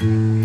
Mm-hmm.